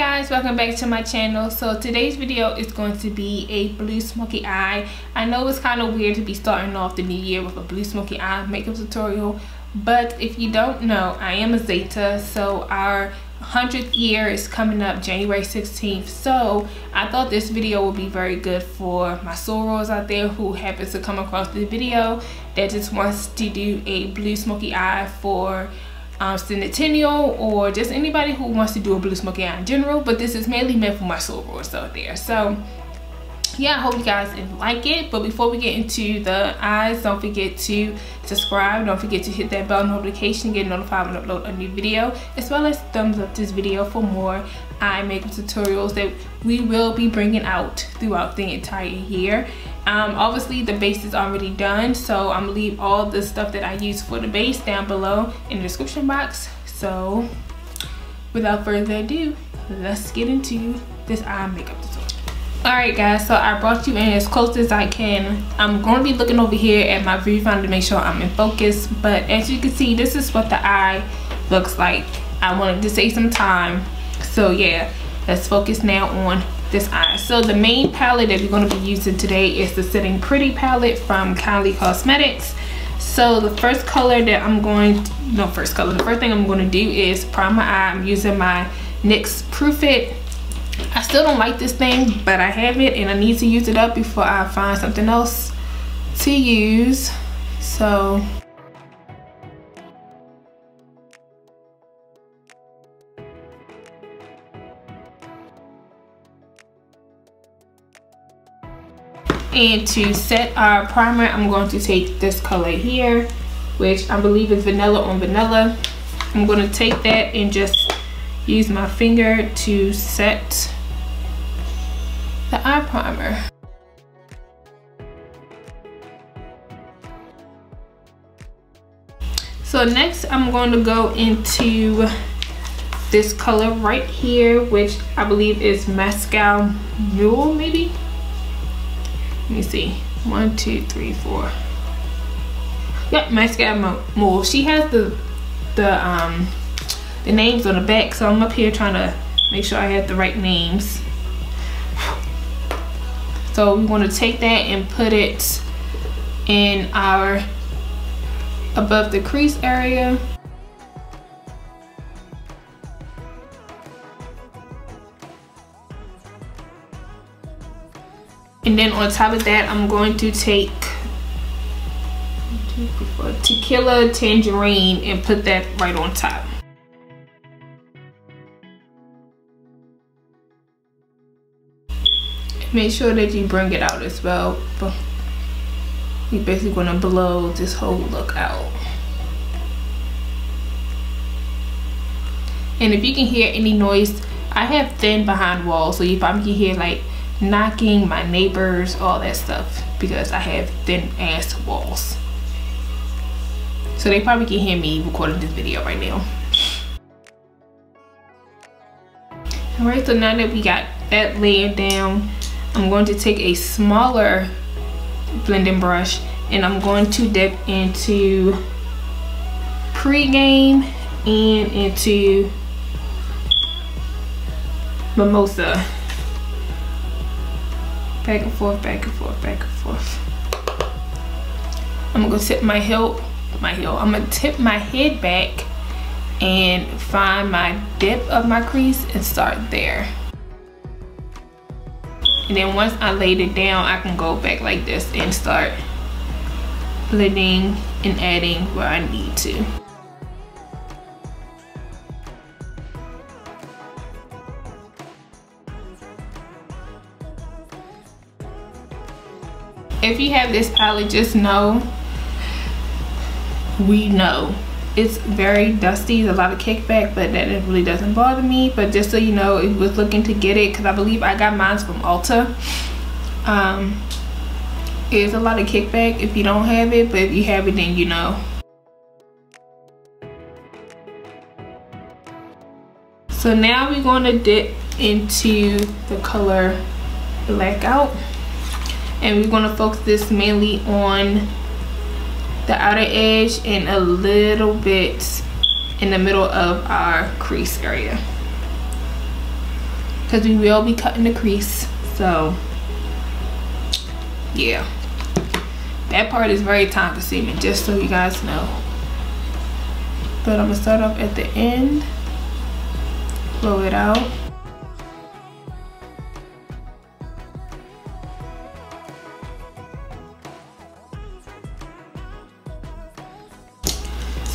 guys welcome back to my channel. So today's video is going to be a blue smoky eye. I know it's kind of weird to be starting off the new year with a blue smoky eye makeup tutorial but if you don't know i am a zeta so our 100th year is coming up january 16th so i thought this video would be very good for my sorors out there who happens to come across this video that just wants to do a blue smoky eye for um, Centennial or just anybody who wants to do a blue smoky eye in general but this is mainly meant for my sorors out there. So yeah i hope you guys like it. But before we get into the eyes don't forget to subscribe. Don't forget to hit that bell notification get notified when i upload a new video as well as thumbs up this video for more eye makeup tutorials that we will be bringing out throughout the entire year um, obviously the base is already done so i'm gonna leave all the stuff that i use for the base down below in the description box. So without further ado let's get into this eye makeup tutorial. All right guys so i brought you in as close as i can. I'm going to be looking over here at my viewfinder to make sure i'm in focus but as you can see this is what the eye looks like. I wanted to save some time. So yeah let's focus now on this eye. So the main palette that we're going to be using today is the Setting Pretty palette from Kylie Cosmetics. So the first color that i'm going to, no first color the first thing i'm going to do is prime my eye. I'm using my nyx proof it. I still don't like this thing, but I have it and I need to use it up before I find something else to use. So and to set our primer i'm going to take this color here which i believe is vanilla on vanilla i'm going to take that and just use my finger to set the eye primer. So next I'm going to go into this color right here, which I believe is Moscow Mule maybe? Let me see. One, two, three, four. Yep, Moscow Mule. She has the the um the names on the back so I'm up here trying to make sure I have the right names so we want to take that and put it in our above the crease area and then on top of that I'm going to take tequila tangerine and put that right on top. Make sure that you bring it out as well. You're basically going to blow this whole look out. And if you can hear any noise I have thin behind walls. So if I can hear like knocking my neighbors all that stuff because I have thin ass walls. So they probably can hear me recording this video right now. All right so now that we got that layer down I'm going to take a smaller blending brush and I'm going to dip into pregame and into mimosa back and forth back and forth back and forth. I'm gonna tip my heel my heel. I'm gonna tip my head back and find my dip of my crease and start there. And then once I laid it down I can go back like this and start blending and adding where I need to if you have this palette just know we know. It's very dusty a lot of kickback but that really doesn't bother me. But just so you know it was looking to get it because i believe i got mine from ulta. Um it's a lot of kickback if you don't have it but if you have it then you know. So now we're going to dip into the color blackout and we're going to focus this mainly on the outer edge and a little bit in the middle of our crease area. because we will be cutting the crease so yeah. That part is very time consuming just so you guys know. But I'm gonna start off at the end blow it out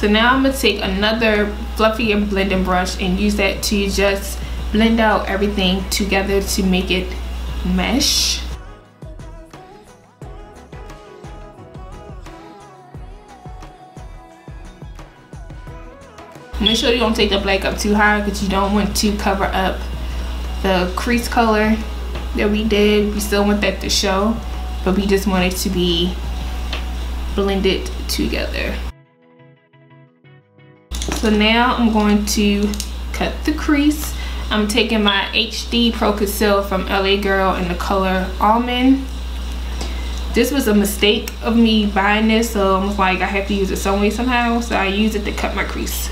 So now I'm gonna take another fluffy and blending brush and use that to just blend out everything together to make it mesh. Make sure you don't take the black up too high because you don't want to cover up the crease color that we did. We still want that to show, but we just want it to be blended together. So now I'm going to cut the crease. I'm taking my HD Pro Conceal from LA Girl in the color Almond. This was a mistake of me buying this, so I was like, I have to use it some way somehow. So I use it to cut my crease.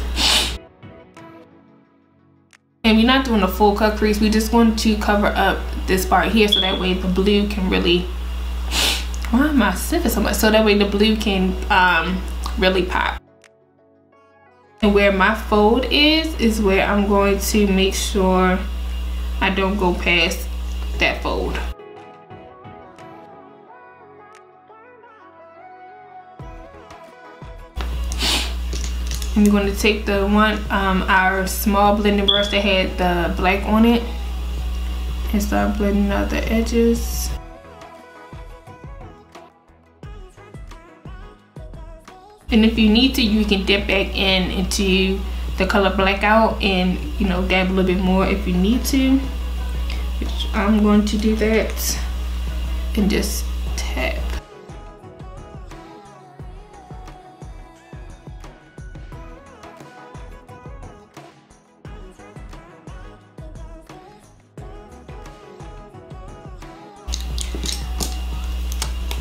And we're not doing a full cut crease. We just want to cover up this part here so that way the blue can really, why am I sipping so much? So that way the blue can um, really pop. And where my fold is, is where I'm going to make sure I don't go past that fold. I'm going to take the one, um, our small blending brush that had the black on it and start blending out the edges. And if you need to, you can dip back in into the color blackout and, you know, dab a little bit more if you need to. Which I'm going to do that and just tap.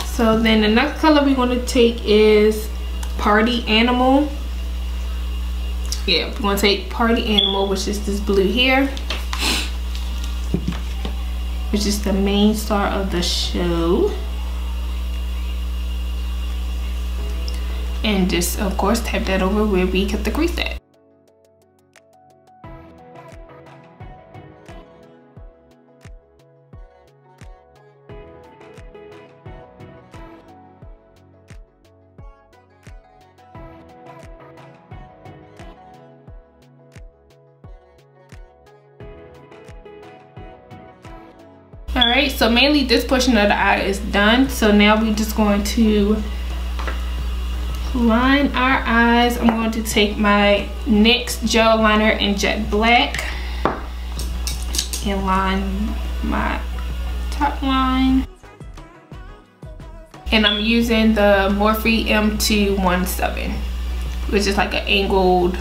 So then the next color we're going to take is party animal. Yeah we're gonna take party animal which is this blue here. Which is the main star of the show. And just of course tap that over where we cut the crease at so mainly this portion of the eye is done. So now we're just going to line our eyes. I'm going to take my nyx gel liner in jet black and line my top line. And i'm using the morphe m217 which is like an angled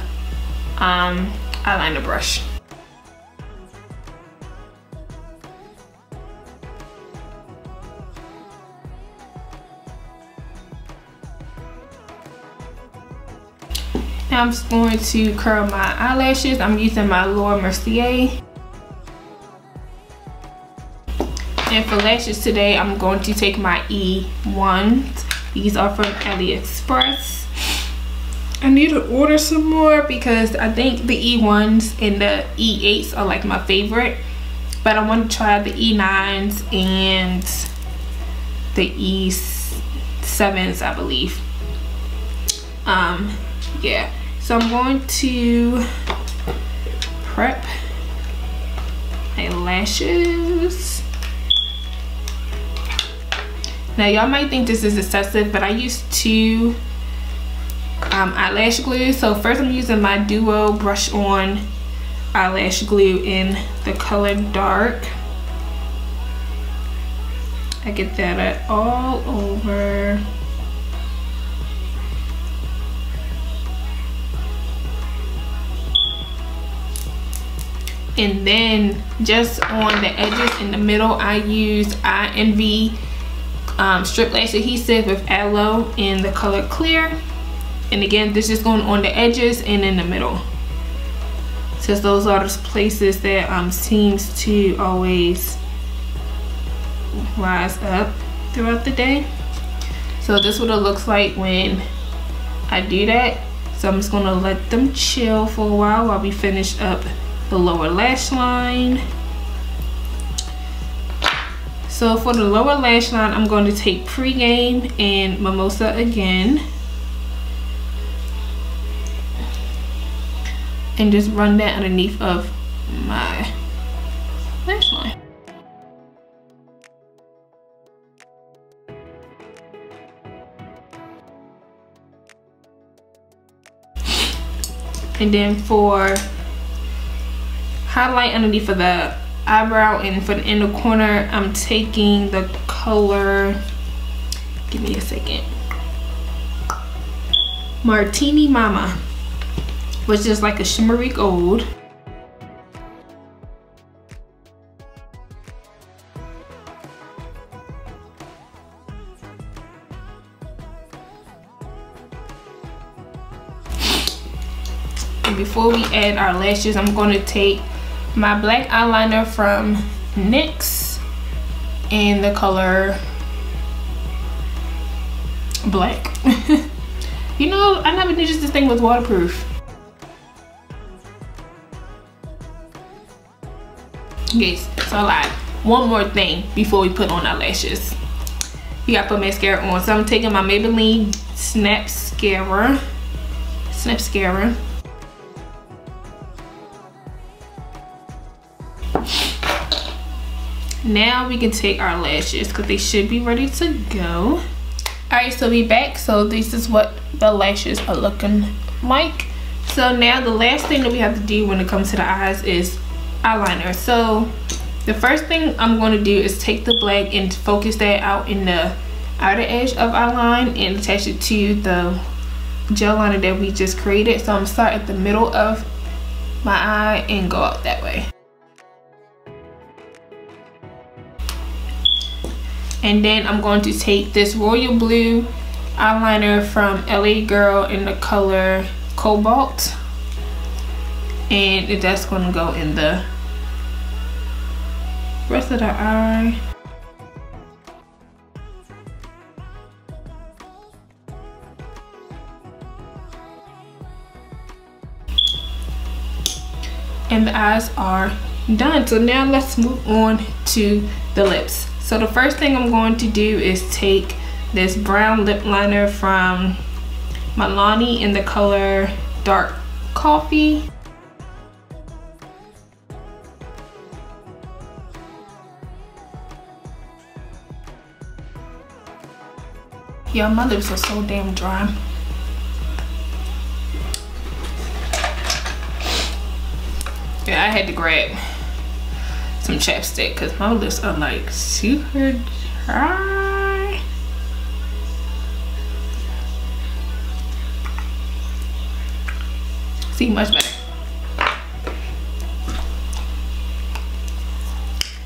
um eyeliner brush Now I'm just going to curl my eyelashes. I'm using my Laura Mercier. And for lashes today, I'm going to take my E1s. These are from AliExpress. I need to order some more because I think the E1s and the E8s are like my favorite. But I want to try the E9s and the E7s, I believe. Um, yeah. So I'm going to prep my lashes. Now y'all might think this is excessive, but I use two um, eyelash glue. So first I'm using my Duo Brush On eyelash glue in the color dark. I get that all over and then just on the edges in the middle I use I Envy um, strip lash adhesive with aloe in the color clear and again this is going on the edges and in the middle since those are the places that um, seems to always rise up throughout the day. So this is what it looks like when I do that. So I'm just gonna let them chill for a while while we finish up the lower lash line. So for the lower lash line, I'm going to take Pregame and Mimosa again. And just run that underneath of my lash line. And then for highlight underneath of the eyebrow and for the inner corner, I'm taking the color, give me a second. Martini Mama, which is like a shimmery gold. And before we add our lashes, I'm going to take my black eyeliner from NYX in the color black. you know, I never did this thing was waterproof. Yes, so lied. One more thing before we put on our lashes. We gotta put mascara on. So I'm taking my Maybelline Snapscara. Snap Scara now we can take our lashes because they should be ready to go. All right so we back. So this is what the lashes are looking like. So now the last thing that we have to do when it comes to the eyes is eyeliner. So the first thing i'm going to do is take the black and focus that out in the outer edge of our line and attach it to the gel liner that we just created. So i'm gonna start at the middle of my eye and go out that way and then I'm going to take this royal blue eyeliner from LA Girl in the color Cobalt. And that's going to go in the rest of the eye. And the eyes are done. So now let's move on to the lips so the first thing I'm going to do is take this brown lip liner from Milani in the color Dark Coffee. Yeah, my lips are so damn dry. Yeah, I had to grab some chapstick because my lips are like super dry. See, much better.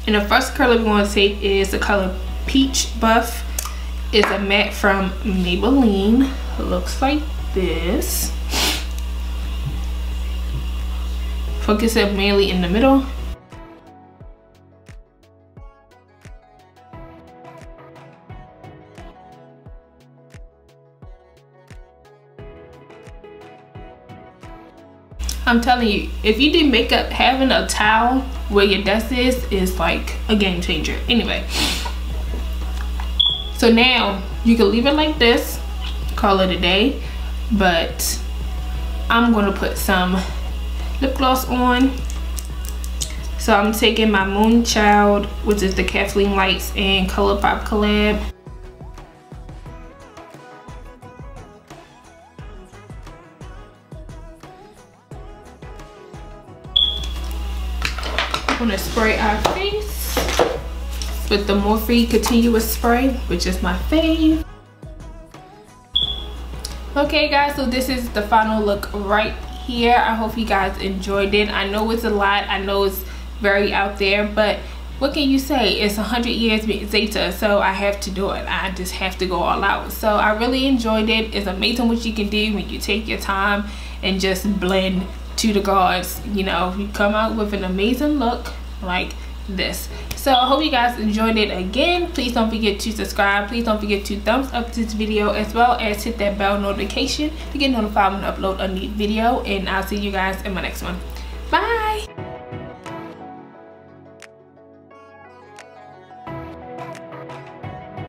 And the first color we want to take is the color Peach Buff. It's a matte from Maybelline. Looks like this. Focus it mainly in the middle. I'm telling you, if you do makeup, having a towel where your dust is, is like a game changer. Anyway, so now you can leave it like this, call it a day, but I'm gonna put some lip gloss on. So I'm taking my Moonchild, which is the Kathleen Lights and ColourPop collab. Gonna spray our face with the Morphe Continuous Spray, which is my fave. Okay guys, so this is the final look right here. I hope you guys enjoyed it. I know it's a lot, I know it's very out there, but what can you say? It's 100 years Zeta, so I have to do it. I just have to go all out. So I really enjoyed it. It's amazing what you can do when you take your time and just blend to the gods you know you come out with an amazing look like this. So i hope you guys enjoyed it again. Please don't forget to subscribe. Please don't forget to thumbs up this video as well as hit that bell notification to get notified when i upload a new video. And i'll see you guys in my next one. Bye